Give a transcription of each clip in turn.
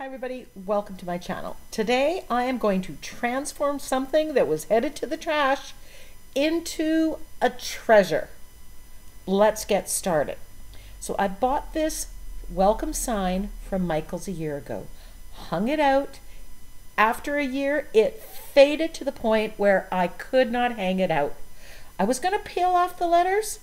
Hi everybody, welcome to my channel. Today I am going to transform something that was headed to the trash into a treasure. Let's get started. So I bought this welcome sign from Michaels a year ago, hung it out. After a year, it faded to the point where I could not hang it out. I was going to peel off the letters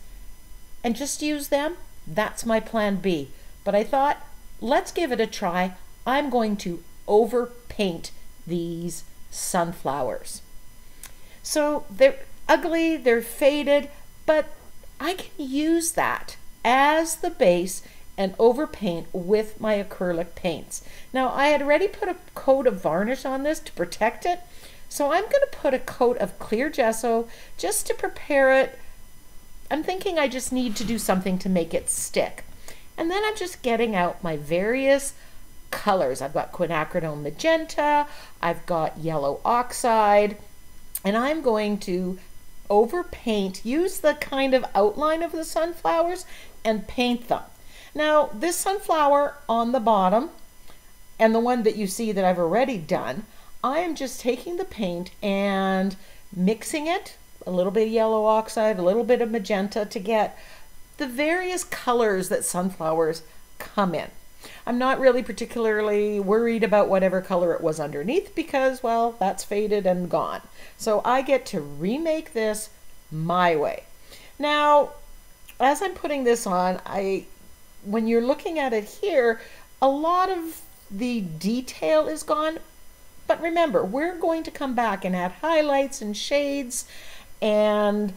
and just use them. That's my plan B. But I thought, let's give it a try. I'm going to overpaint these sunflowers. So they're ugly, they're faded, but I can use that as the base and overpaint with my acrylic paints. Now I had already put a coat of varnish on this to protect it, so I'm going to put a coat of clear gesso just to prepare it. I'm thinking I just need to do something to make it stick. And then I'm just getting out my various colors. I've got quinacridone magenta, I've got yellow oxide, and I'm going to overpaint, use the kind of outline of the sunflowers and paint them. Now, this sunflower on the bottom and the one that you see that I've already done, I am just taking the paint and mixing it, a little bit of yellow oxide, a little bit of magenta to get the various colors that sunflowers come in. I'm not really particularly worried about whatever color it was underneath because, well, that's faded and gone. So I get to remake this my way. Now, as I'm putting this on, I when you're looking at it here, a lot of the detail is gone. But remember, we're going to come back and add highlights and shades and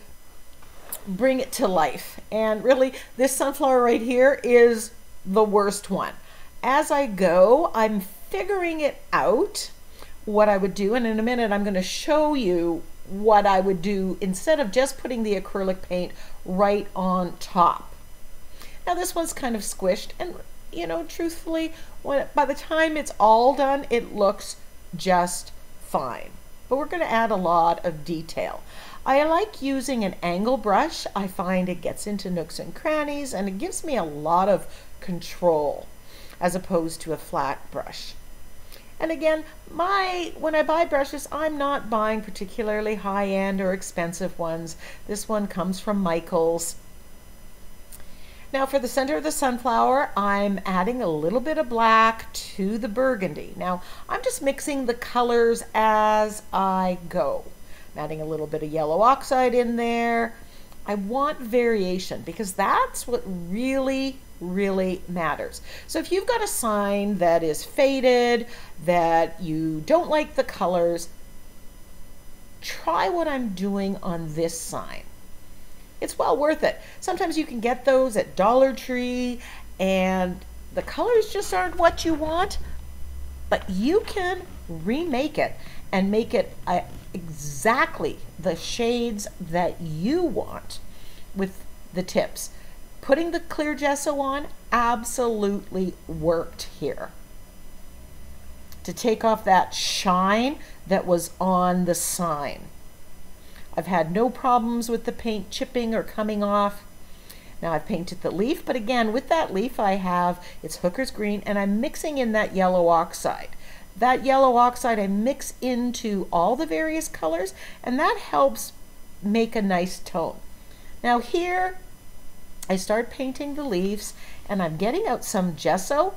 bring it to life. And really, this sunflower right here is the worst one. As I go, I'm figuring it out what I would do. And in a minute, I'm going to show you what I would do instead of just putting the acrylic paint right on top. Now this one's kind of squished and you know, truthfully, when, by the time it's all done, it looks just fine. But we're going to add a lot of detail. I like using an angle brush. I find it gets into nooks and crannies and it gives me a lot of control as opposed to a flat brush. And again, my when I buy brushes, I'm not buying particularly high-end or expensive ones. This one comes from Michaels. Now for the center of the sunflower, I'm adding a little bit of black to the burgundy. Now I'm just mixing the colors as I go. I'm adding a little bit of yellow oxide in there. I want variation because that's what really, really matters. So if you've got a sign that is faded, that you don't like the colors, try what I'm doing on this sign it's well worth it. Sometimes you can get those at Dollar Tree and the colors just aren't what you want, but you can remake it and make it uh, exactly the shades that you want with the tips. Putting the clear gesso on absolutely worked here. To take off that shine that was on the sign. I've had no problems with the paint chipping or coming off. Now I've painted the leaf, but again, with that leaf I have, it's Hooker's Green, and I'm mixing in that yellow oxide. That yellow oxide I mix into all the various colors, and that helps make a nice tone. Now here, I start painting the leaves, and I'm getting out some gesso,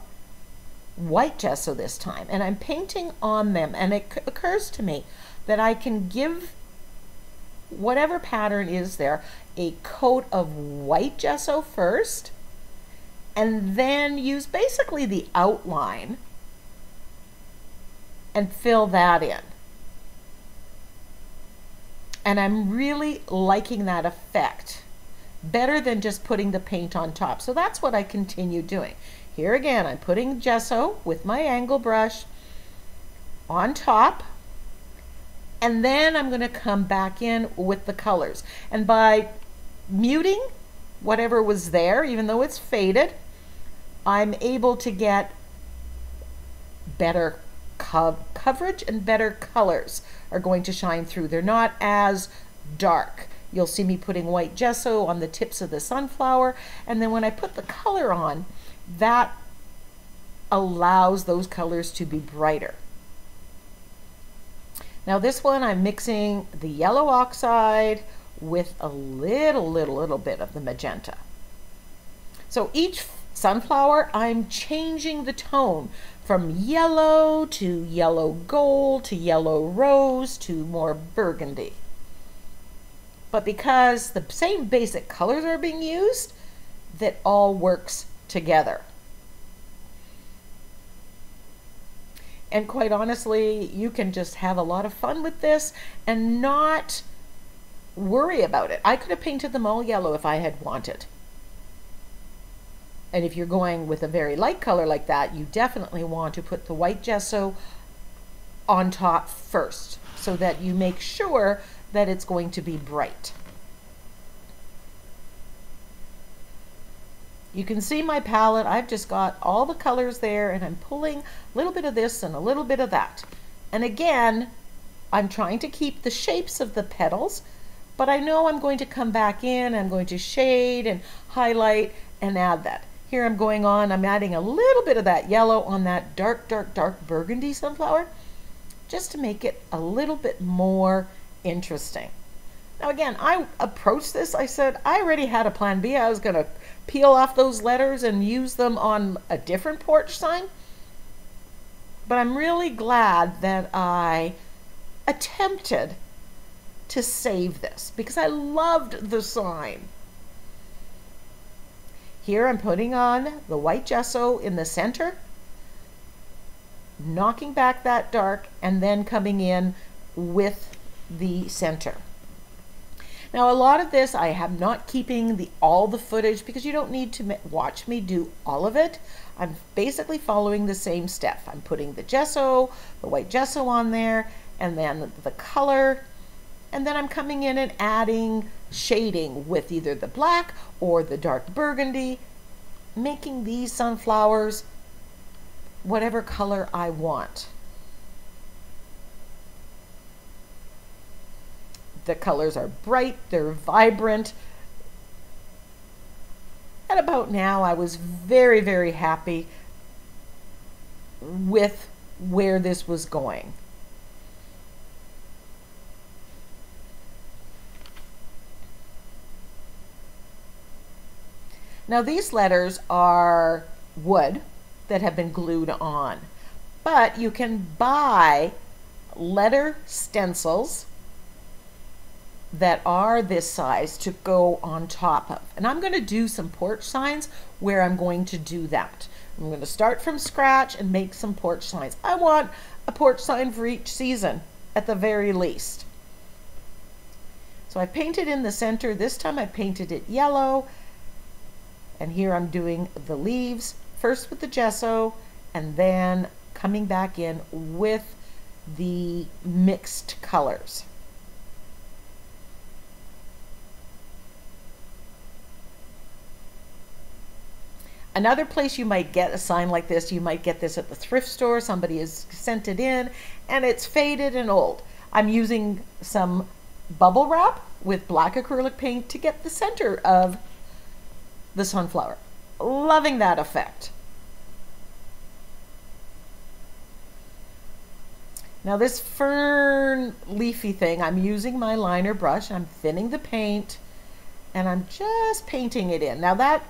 white gesso this time, and I'm painting on them, and it occurs to me that I can give whatever pattern is there, a coat of white gesso first, and then use basically the outline and fill that in. And I'm really liking that effect better than just putting the paint on top. So that's what I continue doing. Here again, I'm putting gesso with my angle brush on top and then I'm going to come back in with the colors. And by muting whatever was there, even though it's faded, I'm able to get better co coverage and better colors are going to shine through. They're not as dark. You'll see me putting white gesso on the tips of the sunflower. And then when I put the color on, that allows those colors to be brighter. Now this one I'm mixing the yellow oxide with a little, little, little bit of the magenta. So each sunflower, I'm changing the tone from yellow to yellow gold to yellow rose to more burgundy. But because the same basic colors are being used, that all works together. And quite honestly, you can just have a lot of fun with this and not worry about it. I could have painted them all yellow if I had wanted. And if you're going with a very light color like that, you definitely want to put the white gesso on top first so that you make sure that it's going to be bright. You can see my palette. I've just got all the colors there and I'm pulling a little bit of this and a little bit of that. And again, I'm trying to keep the shapes of the petals, but I know I'm going to come back in, I'm going to shade and highlight and add that. Here I'm going on, I'm adding a little bit of that yellow on that dark, dark, dark burgundy sunflower, just to make it a little bit more interesting. Now again, I approached this, I said, I already had a plan B. I was going to peel off those letters and use them on a different porch sign. But I'm really glad that I attempted to save this because I loved the sign. Here I'm putting on the white gesso in the center, knocking back that dark, and then coming in with the center. Now a lot of this I am not keeping the all the footage because you don't need to watch me do all of it. I'm basically following the same step. I'm putting the gesso, the white gesso on there, and then the color, and then I'm coming in and adding shading with either the black or the dark burgundy, making these sunflowers whatever color I want. The colors are bright, they're vibrant. At about now, I was very, very happy with where this was going. Now these letters are wood that have been glued on, but you can buy letter stencils that are this size to go on top of. And I'm going to do some porch signs where I'm going to do that. I'm going to start from scratch and make some porch signs. I want a porch sign for each season at the very least. So I painted in the center. This time I painted it yellow. And here I'm doing the leaves first with the gesso and then coming back in with the mixed colors. Another place you might get a sign like this, you might get this at the thrift store. Somebody has sent it in and it's faded and old. I'm using some bubble wrap with black acrylic paint to get the center of the sunflower. Loving that effect. Now this fern leafy thing, I'm using my liner brush. I'm thinning the paint and I'm just painting it in. Now that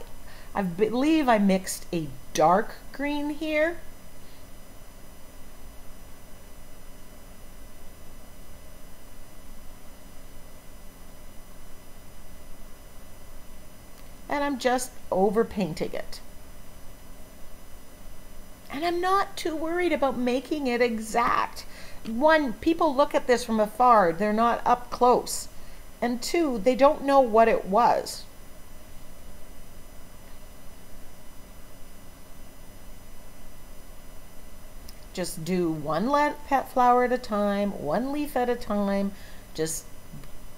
I believe I mixed a dark green here. And I'm just over painting it. And I'm not too worried about making it exact. One, people look at this from afar, they're not up close. And two, they don't know what it was. Just do one pet flower at a time, one leaf at a time, just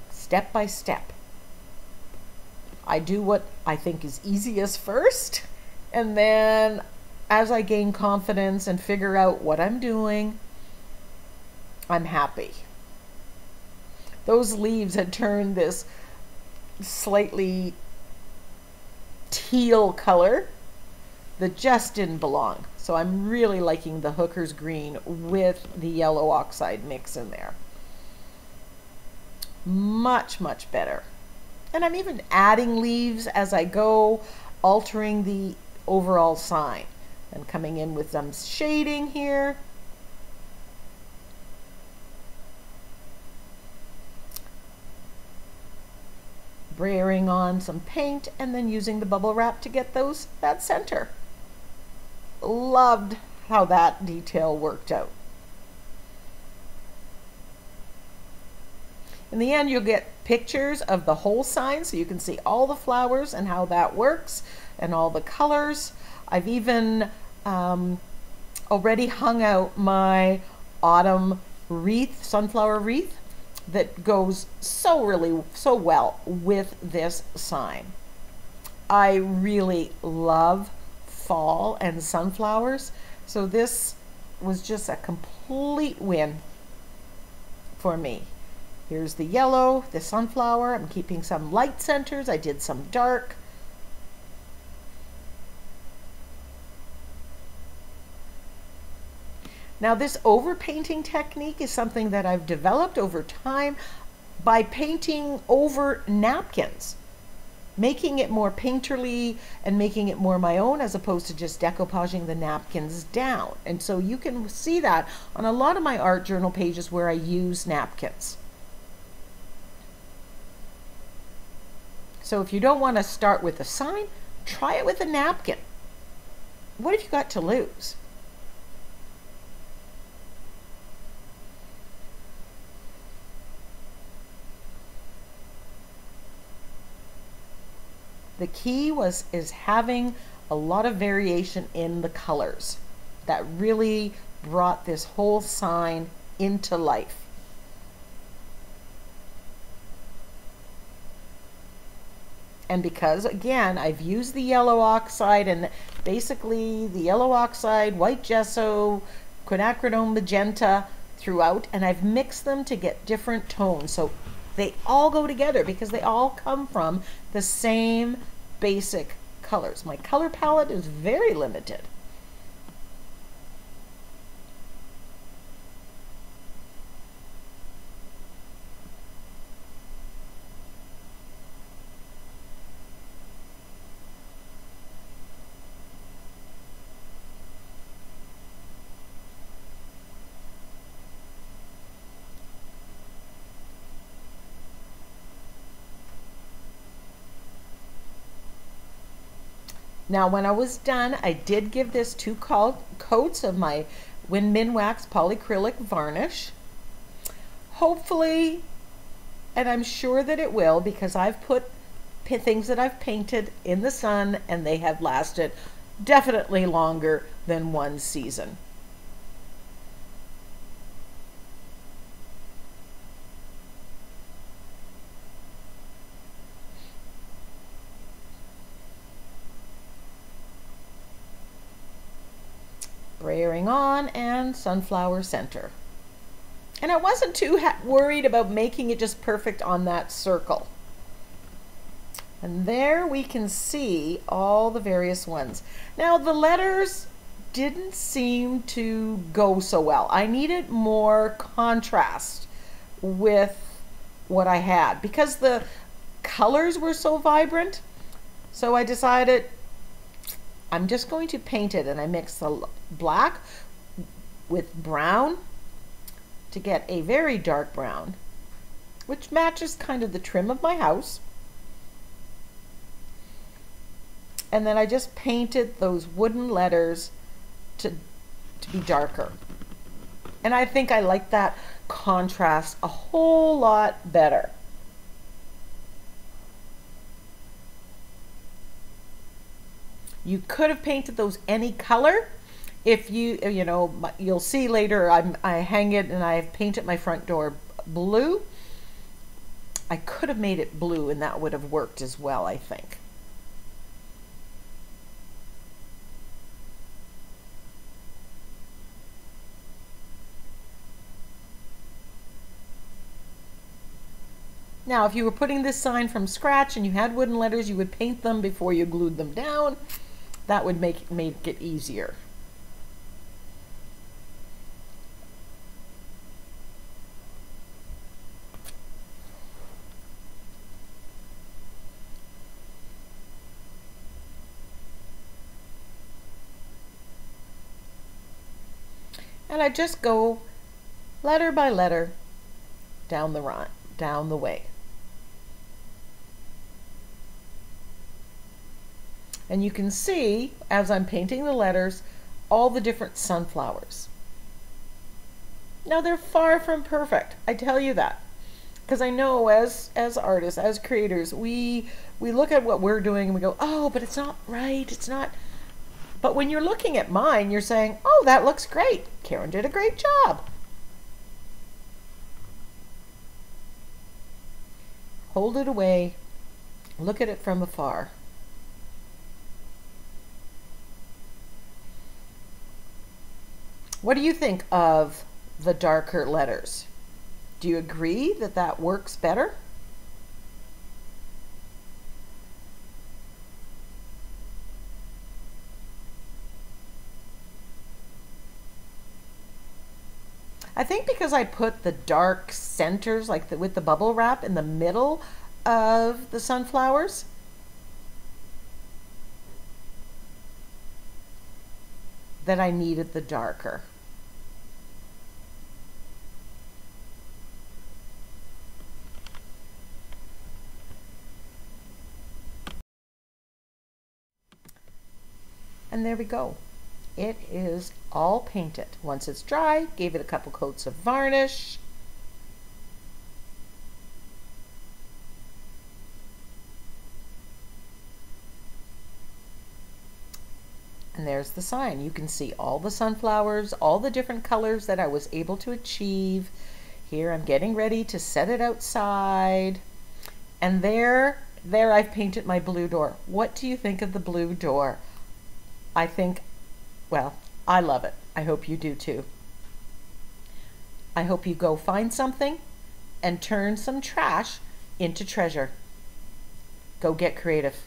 step by step. I do what I think is easiest first, and then as I gain confidence and figure out what I'm doing, I'm happy. Those leaves had turned this slightly teal color that just didn't belong. So I'm really liking the Hooker's Green with the yellow oxide mix in there. Much, much better. And I'm even adding leaves as I go, altering the overall sign. And coming in with some shading here. Brayering on some paint and then using the bubble wrap to get those that center. Loved how that detail worked out. In the end, you'll get pictures of the whole sign so you can see all the flowers and how that works and all the colors. I've even um, already hung out my autumn wreath, sunflower wreath, that goes so really, so well with this sign. I really love fall and sunflowers, so this was just a complete win for me. Here's the yellow, the sunflower. I'm keeping some light centers. I did some dark. Now this overpainting technique is something that I've developed over time by painting over napkins, making it more painterly and making it more my own as opposed to just decoupaging the napkins down. And so you can see that on a lot of my art journal pages where I use napkins. So if you don't want to start with a sign, try it with a napkin. What have you got to lose? The key was is having a lot of variation in the colors. That really brought this whole sign into life. And because, again, I've used the yellow oxide and basically the yellow oxide, white gesso, quinacridone magenta throughout, and I've mixed them to get different tones. So they all go together because they all come from the same basic colors. My color palette is very limited. Now when I was done, I did give this two coats of my Minwax polyacrylic varnish. Hopefully, and I'm sure that it will because I've put things that I've painted in the sun and they have lasted definitely longer than one season. And sunflower center. And I wasn't too worried about making it just perfect on that circle. And there we can see all the various ones. Now the letters didn't seem to go so well. I needed more contrast with what I had because the colors were so vibrant. So I decided I'm just going to paint it and I mix the black with brown to get a very dark brown, which matches kind of the trim of my house. And then I just painted those wooden letters to, to be darker. And I think I like that contrast a whole lot better. You could have painted those any color. If you, you know, you'll see later, I'm, I hang it and I've painted my front door blue. I could have made it blue and that would have worked as well, I think. Now, if you were putting this sign from scratch and you had wooden letters, you would paint them before you glued them down. That would make, make it easier. And I just go letter by letter down the run, down the way. And you can see, as I'm painting the letters, all the different sunflowers. Now they're far from perfect, I tell you that. Because I know as as artists, as creators, we we look at what we're doing and we go, oh, but it's not right, it's not but when you're looking at mine, you're saying, oh, that looks great. Karen did a great job. Hold it away, look at it from afar. What do you think of the darker letters? Do you agree that that works better? I think because I put the dark centers, like the, with the bubble wrap in the middle of the sunflowers, that I needed the darker. And there we go. It is all painted. Once it's dry, gave it a couple coats of varnish. And there's the sign. You can see all the sunflowers, all the different colors that I was able to achieve. Here I'm getting ready to set it outside. And there, there I've painted my blue door. What do you think of the blue door? I think, well, I love it. I hope you do too. I hope you go find something and turn some trash into treasure. Go get creative.